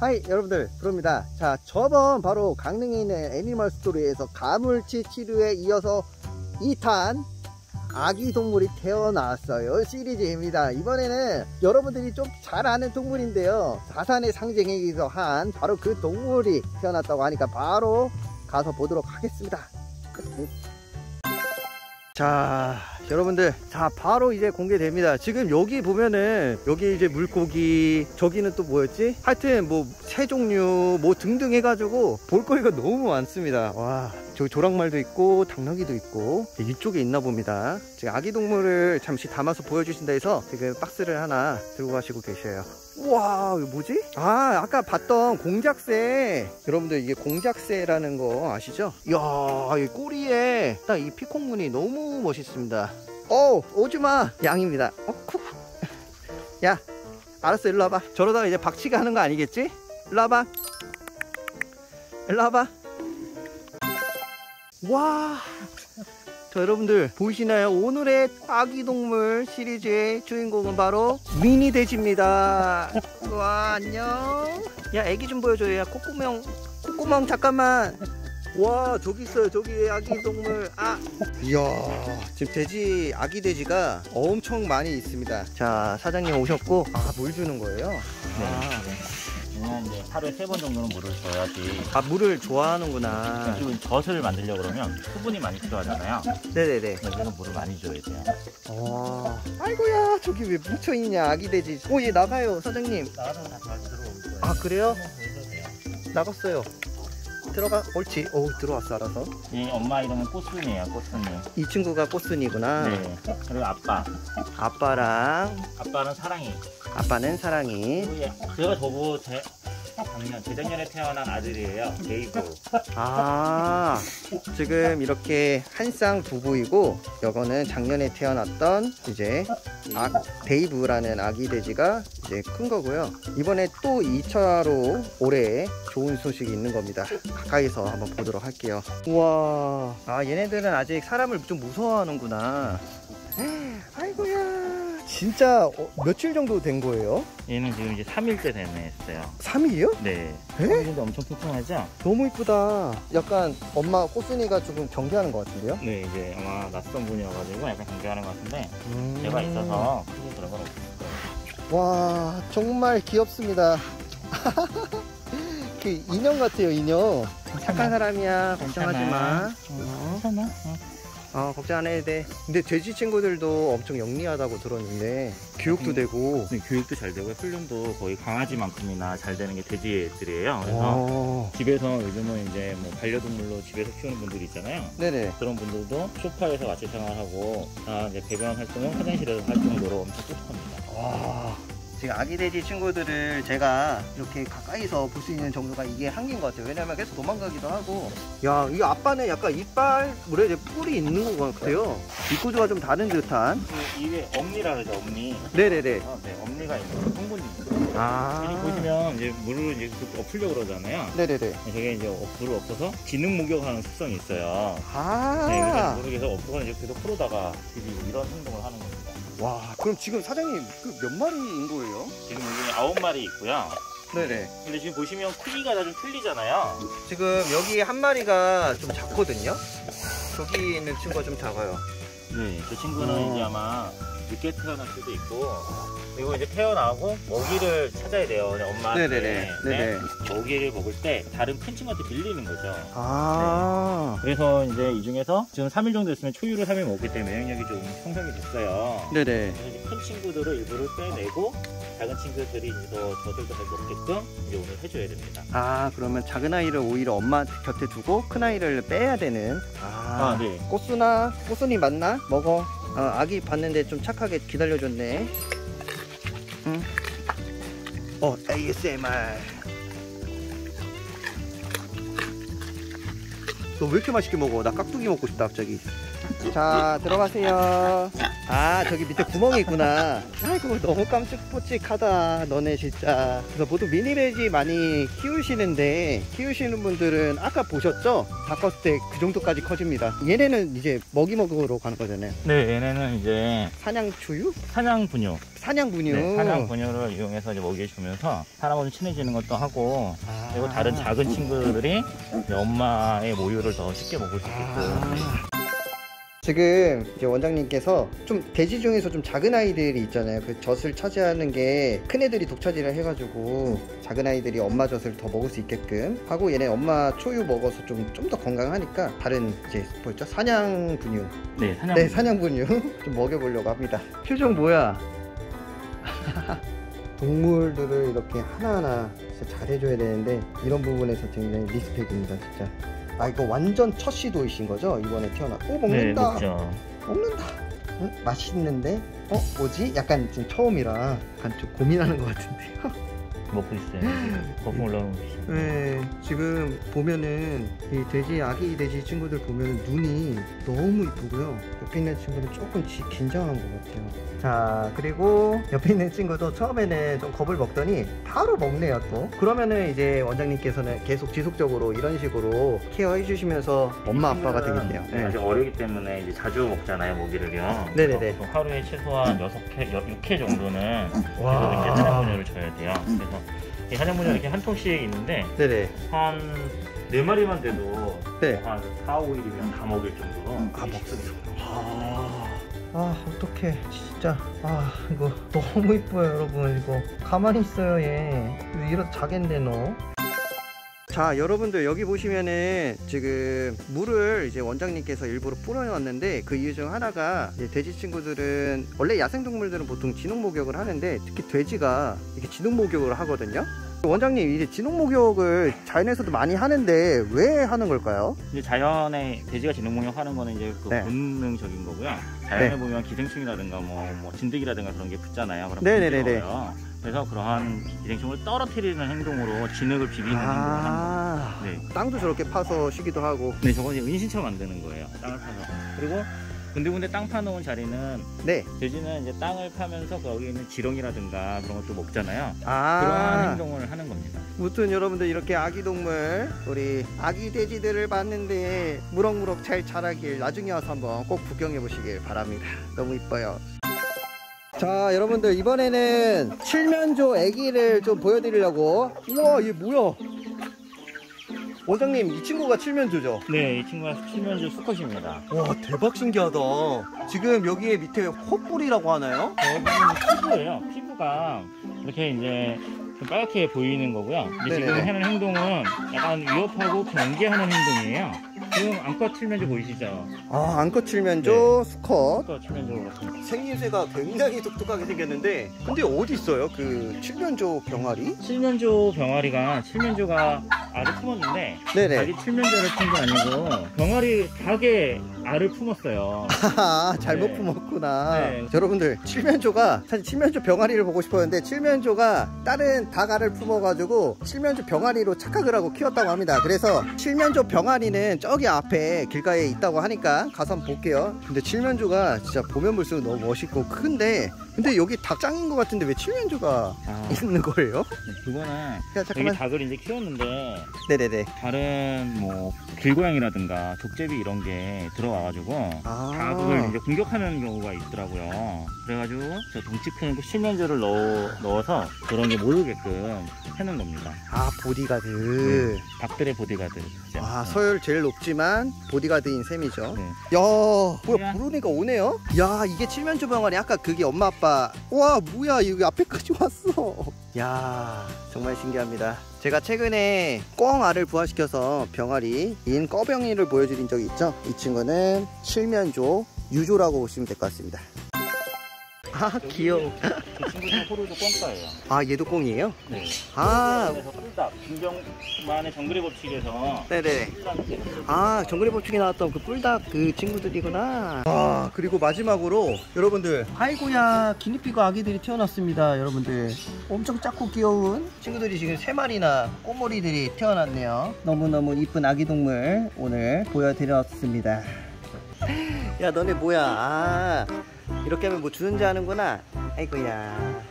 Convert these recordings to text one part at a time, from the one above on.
hi 여러분들. 프로입니다. 자 저번 바로 강릉에 있는 애니멀 스토리에서 가물치 치료에 이어서 2탄 아기 동물이 태어났어요. 시리즈입니다. 이번에는 여러분들이 좀 잘 아는 동물인데요. 자산의 상징이기도 한 바로 그 동물이 태어났다고 하니까 바로 가서 보도록 하겠습니다. 자 여러분들 자 바로 이제 공개됩니다. 지금 여기 보면은 여기 이제 물고기 저기는 또 뭐였지? 하여튼 뭐 새 종류 뭐 등등 해가지고 볼거리가 너무 많습니다. 와 저기 조랑말도 있고 당나귀도 있고 이쪽에 있나 봅니다. 지금 아기 동물을 잠시 담아서 보여주신다 해서 지금 박스를 하나 들고 가시고 계셔요 우와 이거 뭐지? 아 아까 봤던 공작새 여러분들 이게 공작새라는 거 아시죠? 이야 이 꼬리에 딱 이 피콩무늬 너무 멋있습니다 어 오지마 양입니다 어, 쿡. 야 알았어 일로 와봐 저러다가 이제 박치기 하는 거 아니겠지? 일로 와봐 일로 와봐 와 자, 여러분들 보이시나요? 오늘의 아기동물 시리즈의 주인공은 바로 미니 돼지입니다. 와 안녕. 야 애기 좀 보여줘요. 야 콧구멍 콧구멍 잠깐만. 와 저기 있어요 저기 아기 동물 아 이야 지금 돼지 아기 돼지가 엄청 많이 있습니다 자 사장님 오셨고 아물 주는 거예요 아, 얘는 이제 하루에 세 번 정도는 물을 줘야지. 아 물을 좋아하는구나 그리고 젖을 만들려고 그러면 수분이 많이 필요하잖아요. 네네네 그래서 물을 많이 줘야 돼요. 와 아이고야 저기 왜 묻혀있냐 아기 돼지 오 얘 나가요 사장님 나가서 다 잘 들어올 거예요. 아 그래요? 나갔어요 들어가 옳지 오 들어왔어 알아서 이 엄마 이름은 꽃순이에요. 꽃순이. 이 친구가 꽃순이구나 네. 그리고 아빠. 아빠랑 아빠는 사랑이. 아빠는 사랑이 그리고 얘- 제가 저거 제 작년 재작년에 태어난 아들이에요. 데이브. 아 지금 이렇게 한 쌍 부부이고 요거는 작년에 태어났던 이제 아, 데이브라는 아기 돼지가 이제 큰 거고요. 이번에 또 2차로 올해 좋은 소식이 있는 겁니다. 가까이서 한번 보도록 할게요. 우와. 아 얘네들은 아직 사람을 좀 무서워하는구나 진짜 어, 며칠 정도 된 거예요? 얘는 지금 이제 3일째 됐네요. 3일이요? 네. 에? 3일인데 엄청 튼튼하죠? 너무 이쁘다 약간 엄마 꽃순이가 조금 경계하는 것 같은데요? 네, 이제 아마 낯선 분이어가지고 약간 경계하는 것 같은데 음. 제가 있어서 크게 그런 건 없을 거예요. 와 정말 귀엽습니다 그 인형 같아요 인형 착한 사람이야 걱정하지 마 어, 괜찮아? 어, 걱정 안 해도 돼 근데 돼지 친구들도 엄청 영리하다고 들었는데 교육도 음. 되고 네, 교육도 잘 되고 훈련도 거의 강아지만큼이나 잘 되는 게 돼지들이에요. 그래서 어, 집에서 요즘은 이제 뭐 반려동물로 집에서 키우는 분들이 있잖아요. 네네 그런 분들도 소파에서 같이 생활하고 다 이제 배변 활동은 화장실에서 할 정도로 엄청 똑똑합니다. 와 지금 아기 돼지 친구들을 제가 이렇게 가까이서 볼 수 있는 정도가 이게 한계인 것 같아요 왜냐면 계속 도망가기도 하고 야 이 아빠는 약간 이빨 뭐래 이제 뿔이 있는 것 같아요 입구조가 좀 다른 듯한 그 이게 엄니라 그러죠, 엄니. 네네네 어, 네, 엄니가 있는 성분입니다. 여기 아 보시면 이제 물을 이제 그 엎으려고 그러잖아요. 네네네 저게 이제 엎- 물을 엎어서 기능 목욕하는 습성이 있어요. 아 네, 그래서 물을 계속 엎고 이제 계속 풀어다가 이런 행동을 하는 겁니다. 와 그럼 지금 사장님 그 몇 마리인 거예요? 지금 여기 아홉 마리 있고요. 네네 근데 지금 보시면 크기가 다 좀 틀리잖아요. 지금 여기 한 마리가 좀 작거든요 저기 있는 친구가 좀 작아요 네, 그 친구는 어. 이제 아마 늦게 태어날 수도 있고 그리고 이제 태어나고 먹이를 찾아야 돼요. 엄마한테. 네네네. 네네. 먹이를 먹을 때 다른 큰 친구한테 빌리는 거죠. 아 그래서 이제 이 중에서 지금 3일 정도 됐으면 초유를 3일 먹기 때문에 면역력이 좀 형성이 됐어요. 네네 큰 친구들을 일부러 빼내고 작은 친구들이 이제 더 저들도 잘 먹게끔 이제 오늘 해줘야 됩니다. 아 그러면 작은 아이를 오히려 엄마 곁에 두고 큰 아이를 빼야 되는 아, 네. 꽃순아 꽃순이 맞나? 먹어 어, 아기 봤는데 좀 착하게 기다려줬네 응. 어 ASMR 너 왜 이렇게 맛있게 먹어? 나 깍두기 먹고 싶다 갑자기 자 들어가세요 아 저기 밑에 구멍이 있구나 아이고 너무 깜찍뽀찍하다 너네 진짜 그래서 모두 미니돼지 많이 키우시는데 키우시는 분들은 아까 보셨죠? 바꿨을 때 그 정도까지 커집니다 얘네는 이제 먹이 먹으러 가는 거잖아요 네, 얘네는 이제 사냥 초유? 사냥 분유. 사냥 분유 네, 사냥 분유를 이용해서 이제 먹이 주면서 사람하고 좀 친해지는 것도 하고 아. 그리고 다른 작은 친구들이 엄마의 모유를 더 쉽게 먹을 수 있게끔. 아. 지금 이제 원장님께서 좀 돼지 중에서 좀 작은 아이들이 있잖아요. 그 젖을 차지하는 게 큰 애들이 독차지를 해가지고 작은 아이들이 엄마 젖을 더 먹을 수 있게끔 하고 얘네 엄마 초유 먹어서 좀 좀 더 건강하니까 다른 이제 뭐였죠? 사냥 분유. 네, 사냥. 네, 분유. 사냥 분유 좀 먹여보려고 합니다. 표정 뭐야? 동물들을 이렇게 하나하나 진짜 잘해줘야 되는데 이런 부분에서 굉장히 리스펙입니다, 진짜. 아 이거 완전 첫 시도이신 거죠? 이번에 태어나. 오 네, 먹는다. 먹죠. 먹는다. 응? 맛있는데? 어 뭐지? 약간 지금 처음이라 약간 좀 고민하는 것 같은데요. 먹고 있어요. 거품 올라오는 거 있어요. 네, 지금 보면은 이 돼지 아기 돼지 친구들 보면 눈이 너무 이쁘고요. 옆에 있는 친구는 조금 지- 긴장한 것 같아요. 자, 그리고 옆에 있는 친구도 처음에는 좀 겁을 먹더니 바로 먹네요 또. 그러면은 이제 원장님께서는 계속 지속적으로 이런 식으로 케어해 주시면서 엄마 아빠가 되겠네요. 네. 아직 네. 어리기 때문에 이제 자주 먹잖아요, 먹이를요. 네네네. 그래서 하루에 최소한 6회, 6회 정도는 계속 와. 이제 사냥 분유를 줘야 돼요. 그래서 이 사냥 분유 이렇게 한 통씩 있는데 네네. 한 네 마리만 돼도 네. 한 4, 5일이면 다 먹일 정도로 아, 되게 먹습니다. 식습니다. 아, 아 어떡해 진짜 아 이거 너무 이뻐요 여러분 이거 가만히 있어요 얘 이런 작은데 너. 자 여러분들 여기 보시면은 지금 물을 이제 원장님께서 일부러 뿌려놨는데 그 이유 중 하나가 이제 돼지 친구들은 원래 야생동물들은 보통 진흙 목욕을 하는데 특히 돼지가 이렇게 진흙 목욕을 하거든요 원장님 이제 진흙 목욕을 자연에서도 많이 하는데 왜 하는 걸까요? 이제 자연에 돼지가 진흙 목욕 하는 거는 이제 그 네. 본능적인 거고요. 자연에 네. 보면 기생충이라든가 뭐, 뭐 진드기라든가 그런 게 붙잖아요. 그럼 네네네네. 그래서 그러한 기생충을 떨어뜨리는 행동으로 진흙을 비비는 행동을 합니다. 아 네. 땅도 저렇게 파서 쉬기도 하고 네, 저건 이제 은신처 만드는 거예요. 땅을 파서. 그리고 군데군데 땅 파놓은 자리는 네. 돼지는 이제 땅을 파면서 거기 있는 지렁이라든가 그런 것도 먹잖아요. 그러한 아, 행동을 하는 겁니다. 무튼 여러분들 이렇게 아기 동물, 우리 아기 돼지들을 봤는데 무럭무럭 잘 자라길 나중에 와서 한번 꼭 구경해 보시길 바랍니다. 너무 이뻐요. 자, 여러분들 이번에는 칠면조 아기를 좀 보여드리려고. 우와, 얘 뭐야? 원장님, 이 친구가 칠면조죠? 네, 이 친구가 칠면조 수컷입니다. 와, 대박 신기하다. 지금 여기에 밑에 콧불이라고 하나요? 여기는 피부예요. 피부가 이렇게 이제 좀 빨갛게 보이는 거고요. 근데 지금. 하는 행동은 약간 위협하고 경계하는 행동이에요. 지금 암컷 칠면조 보이시죠? 아, 안컷 칠면조 수컷. 암컷 칠면조 같은. 생김새가 굉장히 독특하게 생겼는데 근데 어디 있어요? 그 칠면조 병아리? 칠면조 병아리가 칠면조가 알을 품었는데 네네 자기 칠면조를 푼게 아니고 병아리 닭의 알을 품었어요. 하하 잘못 네. 품었구나 네. 여러분들 칠면조가 사실 칠면조 병아리를 보고 싶었는데 칠면조가 다른 닭알을 품어가지고 칠면조 병아리로 착각을 하고 키웠다고 합니다 그래서 칠면조 병아리는 저기 앞에 길가에 있다고 하니까 가서 한번 볼게요 근데 칠면조가 진짜 보면 볼수록 너무 멋있고 큰데 근데 여기 닭장인 것 같은데 왜 칠면조가 아, 있는 거예요? 그거는 야 여기 잠깐만 닭을 이제 키웠는데 네네네 다른 뭐 길고양이라든가 족제비 이런 게 들어와가지고 아 닭을 이제 공격하는 경우가 있더라고요. 그래가지고 저 덩치 큰 그 실면조를 넣어, 넣어서 그런 게 모르게끔 해놓은 겁니다. 아 보디가드 닭들의 보디가드. 진짜. 아 서열 제일 높지만 보디가드인 셈이죠 네. 야 뭐야 야. 부르니까 오네요 야 이게 칠면조 병아리 아까 그게 엄마 아빠 와 뭐야 여기 앞에까지 왔어. 야 정말 신기합니다. 제가 최근에 꿩 알을 부화시켜서 병아리인 꺼병이를 보여드린 적이 있죠? 이 친구는 칠면조 유조라고 보시면 될 것 같습니다 아 귀여워. 그 친구는 호르도 꽁따예요. 아 얘도 꽁이에요? 네. 아. 그래서 뿔닭, 김병만의 정글의 법칙에서 네네 아 정글의 법칙에 나왔던 그 뿔닭 그 친구들이구나. 아 그리고 마지막으로 여러분들 아이고야 기니피그 아기들이 태어났습니다 여러분들. 엄청 작고 귀여운 친구들이 지금 세 마리나 꼬머리들이 태어났네요. 너무너무 이쁜 아기 동물 오늘 보여드렸습니다. 야 너네 뭐야? 아 이렇게 하면 뭐 주는지 아는구나. 아이고야.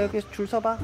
여기 줄 서봐